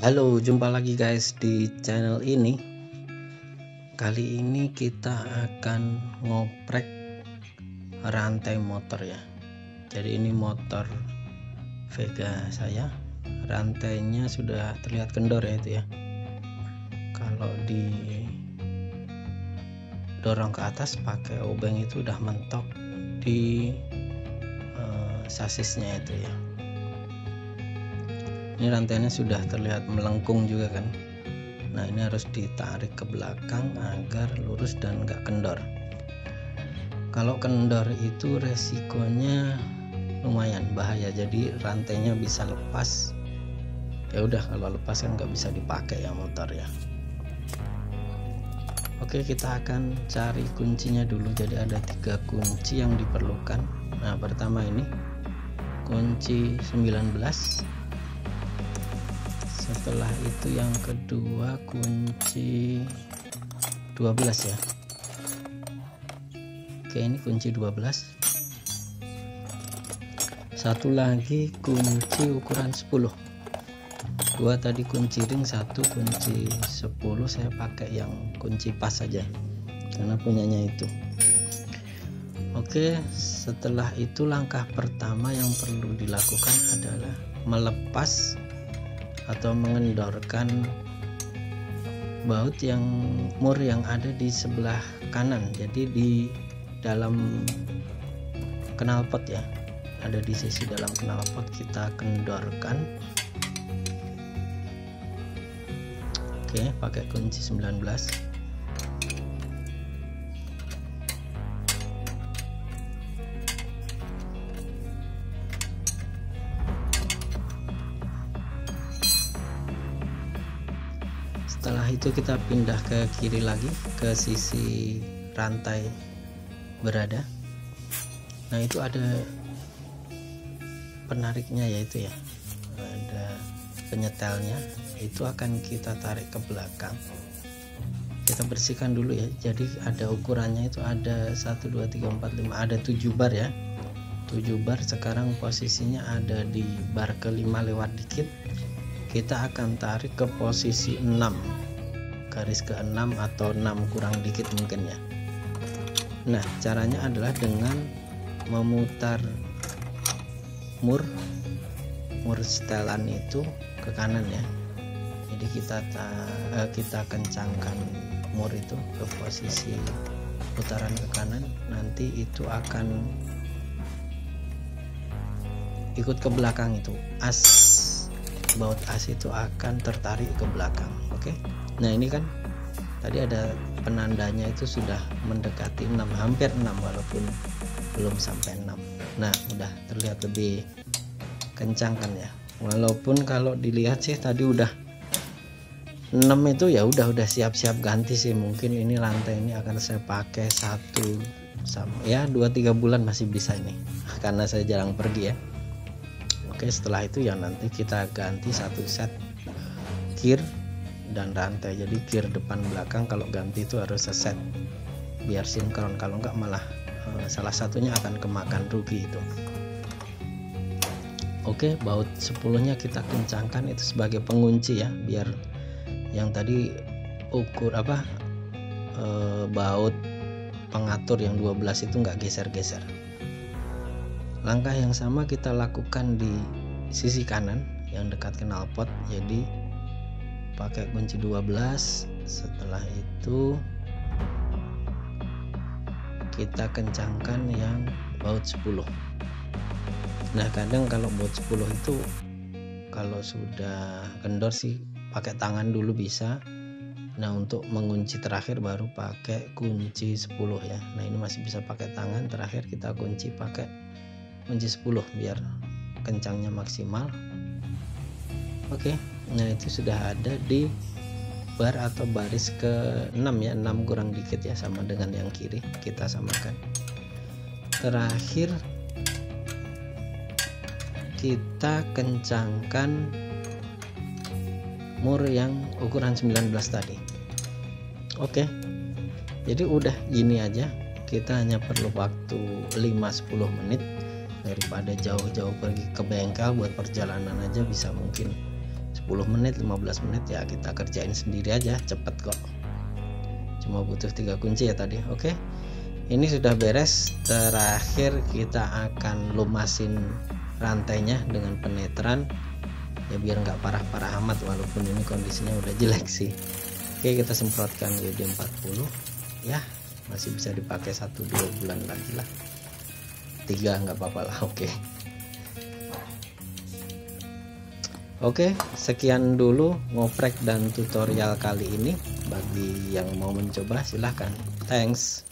Halo, jumpa lagi guys di channel ini. Kali ini kita akan ngoprek rantai motor ya. Jadi ini motor Vega saya. Rantainya sudah terlihat kendor ya itu ya. Kalau di dorong ke atas pakai obeng itu udah mentok di sasisnya itu ya. Ini rantainya sudah terlihat melengkung juga kan. Nah ini harus ditarik ke belakang agar lurus dan nggak kendor. Kalau kendor itu resikonya lumayan bahaya jadi rantainya bisa lepas. Ya udah kalau lepas kan nggak bisa dipakai ya motor ya. Oke kita akan cari kuncinya dulu. Jadi ada tiga kunci yang diperlukan. Nah pertama ini kunci 19 setelah itu yang kedua kunci 12 ya. Oke ini kunci 12 satu lagi kunci ukuran 10 dua tadi kunci ring satu kunci 10 saya pakai yang kunci pas saja karena punyanya itu. Oke setelah itu langkah pertama yang perlu dilakukan adalah melepas atau mengendorkan baut yang mur yang ada di sebelah kanan. Jadi di dalam knalpot ya. Ada di sisi dalam knalpot kita kendorkan. Oke pakai kunci 19 itu kita pindah ke kiri lagi ke sisi rantai berada. Nah itu ada penariknya yaitu ya ada penyetelnya. Itu akan kita tarik ke belakang. Kita bersihkan dulu ya. Jadi ada ukurannya itu ada 1 2 3 4 5 ada 7 bar ya. 7 bar. Sekarang posisinya ada di bar kelima lewat dikit. Kita akan tarik ke posisi 6 garis ke 6 atau 6 kurang dikit mungkin ya. Nah caranya adalah dengan memutar mur mur setelan itu ke kanan ya. Jadi kita eh, kita kencangkan mur itu ke posisi putaran ke kanan. Nanti itu akan ikut ke belakang itu. As baut as itu akan tertarik ke belakang oke? okay? Nah ini kan tadi ada penandanya itu sudah mendekati 6 hampir 6 walaupun belum sampai 6 nah udah terlihat lebih kencang kan ya. Walaupun kalau dilihat sih tadi udah 6 itu ya udah udah siap-siap ganti sih. Mungkin ini lantai ini akan saya pakai satu sama ya 2-3 bulan masih bisa ini karena saya jarang pergi ya. Oke setelah itu ya nanti kita ganti satu set gear dan rantai. Jadi gear depan belakang kalau ganti itu harus seset biar sinkron. Kalau enggak malah uh, salah satunya akan kemakan rugi itu. Oke baut 10 nya kita kencangkan itu sebagai pengunci ya biar yang tadi ukur apa uh, baut pengatur yang 12 itu enggak geser-geser. Langkah yang sama kita lakukan di sisi kanan yang dekat knalpot jadi pakai kunci 12 setelah itu kita kencangkan yang baut 10 nah kadang kalau baut 10 itu kalau sudah kendor sih pakai tangan dulu bisa. Nah untuk mengunci terakhir baru pakai kunci 10 ya. Nah ini masih bisa pakai tangan. Terakhir kita kunci pakai kunci 10 biar kencangnya maksimal. Oke nah itu sudah ada di bar atau baris ke 6 ya 6 kurang dikit ya sama dengan yang kiri kita samakan. Terakhir kita kencangkan mur yang ukuran 19 tadi. Oke jadi udah gini aja. Kita hanya perlu waktu 5-10 menit daripada jauh-jauh pergi ke bengkel buat perjalanan aja bisa mungkin 10 menit 15 menit ya kita kerjain sendiri aja cepet kok. Cuma butuh tiga kunci ya tadi oke? Ini sudah beres terakhir kita akan lumasin rantainya dengan penetran. Ya biar nggak parah-parah amat walaupun ini kondisinya udah jelek sih. Oke kita semprotkan WD 40 ya. Masih bisa dipakai satu dua bulan lagi lah. Tiga nggak apa-apa lah oke Oke, sekian dulu ngoprek dan tutorial kali ini. Bagi yang mau mencoba, silahkan. Thanks.